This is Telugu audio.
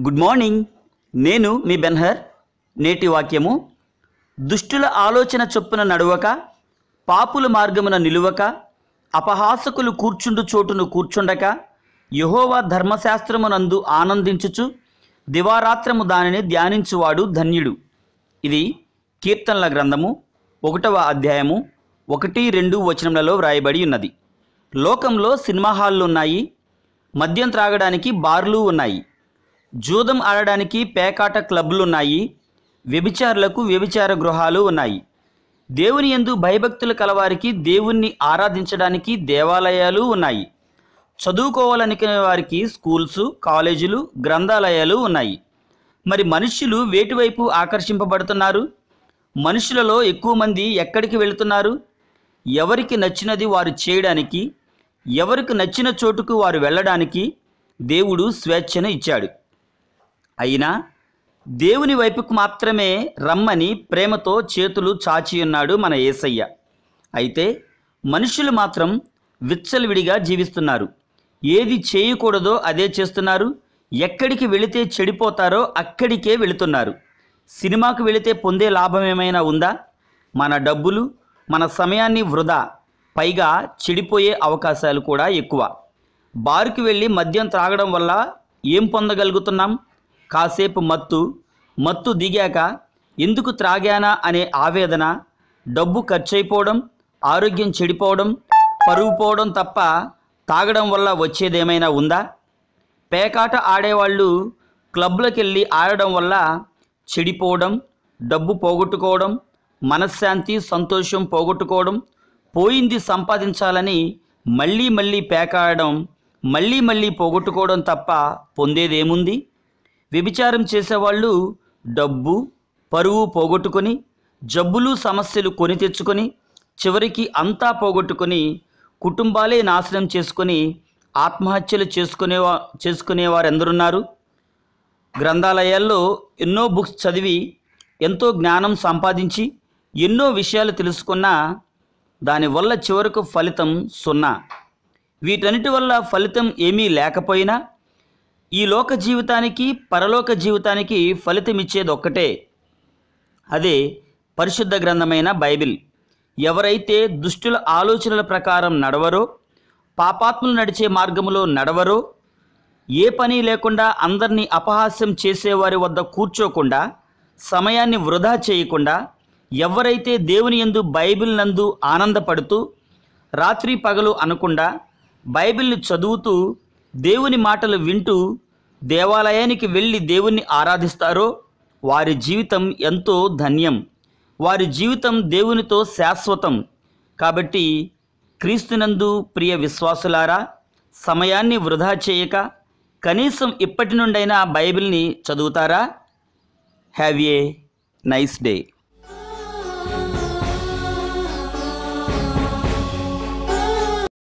Good morning. నేను మీ బెన్హర్. నేటి వాక్యము. దుష్టుల ఆలోచన చొప్పున నడవక పాపుల మార్గమున నిలువక అపహాసకులు కూర్చుండు చోటును కూర్చుండక యహోవా ధర్మశాస్త్రమునందు ఆనందించుచు దివారాత్రము దానిని ధ్యానించువాడు ధన్యుడు. ఇది కీర్తనల గ్రంథము ఒకటవ అధ్యాయము ఒకటి రెండు వచనములలో వ్రాయబడి ఉన్నది. లోకంలో సినిమా హాళ్ళు ఉన్నాయి మద్యం త్రాగడానికి బార్లు ఉన్నాయి. జూదం ఆడడానికి పేకాట క్లబ్లు ఉన్నాయి వ్యభిచారులకు వ్యభిచార గృహాలు ఉన్నాయి. దేవుని యందు భయభక్తులు కలవారికి దేవుణ్ణి ఆరాధించడానికి దేవాలయాలు ఉన్నాయి. చదువుకోవాలనుకునే వారికి స్కూల్స్ కాలేజీలు గ్రంథాలయాలు ఉన్నాయి. మరి మనుష్యులు వేటివైపు ఆకర్షింపబడుతున్నారు? మనుషులలో ఎక్కువ మంది ఎక్కడికి వెళుతున్నారు? ఎవరికి నచ్చినది వారు చేయడానికి ఎవరికి నచ్చిన చోటుకు వారు వెళ్ళడానికి దేవుడు స్వేచ్ఛను ఇచ్చాడు. అయినా దేవుని వైపుకు మాత్రమే రమ్మని ప్రేమతో చేతులు చాచి ఉన్నాడు మన ఏసయ్య. అయితే మనుషులు మాత్రం విచ్చలవిడిగా జీవిస్తున్నారు. ఏది చేయకూడదో అదే చేస్తున్నారు. ఎక్కడికి వెళితే చెడిపోతారో అక్కడికే వెళుతున్నారు. సినిమాకు వెళితే పొందే లాభం ఏమైనా ఉందా? మన డబ్బులు మన సమయాన్ని వృధా పైగా చెడిపోయే అవకాశాలు కూడా ఎక్కువ. బారుకి వెళ్ళి మద్యం త్రాగడం వల్ల ఏం పొందగలుగుతున్నాం? కాసేపు మత్తు మత్తు దిగాక ఎందుకు త్రాగానా అనే ఆవేదన డబ్బు ఖర్చయిపోవడం ఆరోగ్యం చెడిపోవడం పరువు పోవడం తప్ప తాగడం వల్ల వచ్చేదేమైనా ఉందా? పేకాట ఆడేవాళ్ళు క్లబ్లకు వెళ్ళి ఆడడం వల్ల చెడిపోవడం డబ్బు పోగొట్టుకోవడం మనశ్శాంతి సంతోషం పోగొట్టుకోవడం పోయింది సంపాదించాలని మళ్ళీ మళ్ళీ పేకాడడం మళ్ళీ మళ్ళీ పోగొట్టుకోవడం తప్ప పొందేదేముంది? వ్యభిచారం చేసేవాళ్ళు డబ్బు పరువు పోగొట్టుకొని జబ్బులు సమస్యలు కొని తెచ్చుకొని చివరికి అంతా పోగొట్టుకొని కుటుంబాలే నాశనం చేసుకొని ఆత్మహత్యలు చేసుకునేవా చేసుకునేవారు ఎందరున్నారు గ్రంథాలయాల్లో ఎన్నో బుక్స్ చదివి ఎంతో జ్ఞానం సంపాదించి ఎన్నో విషయాలు తెలుసుకున్నా దానివల్ల చివరకు ఫలితం సున్నా. వీటన్నిటి వల్ల ఫలితం ఏమీ లేకపోయినా ఈ లోక జీవితానికి పరలోక జీవితానికి ఫలితమిచ్చేది ఒక్కటే అదే పరిశుద్ధ గ్రంథమైన బైబిల్. ఎవరైతే దుష్టుల ఆలోచనల ప్రకారం నడవరో పాపాత్ములు నడిచే మార్గములో నడవరో ఏ పని లేకుండా అందరినీ అపహాస్యం చేసేవారి వద్ద కూర్చోకుండా సమయాన్ని వృధా చేయకుండా ఎవరైతే దేవుని యందు బైబిల్ నందు ఆనందపడుతూ రాత్రి పగలు అనకుండా బైబిల్ని చదువుతూ దేవుని మాటలు వింటూ దేవాలయానికి వెళ్ళి దేవుణ్ణి ఆరాధిస్తారో వారి జీవితం ఎంతో ధన్యం. వారి జీవితం దేవునితో శాశ్వతం. కాబట్టి క్రీస్తునందు ప్రియ విశ్వాసులారా సమయాన్ని వృధా చేయక కనీసం ఇప్పటి నుండైనా బైబిల్ని చదువుతారా? Have a nice day.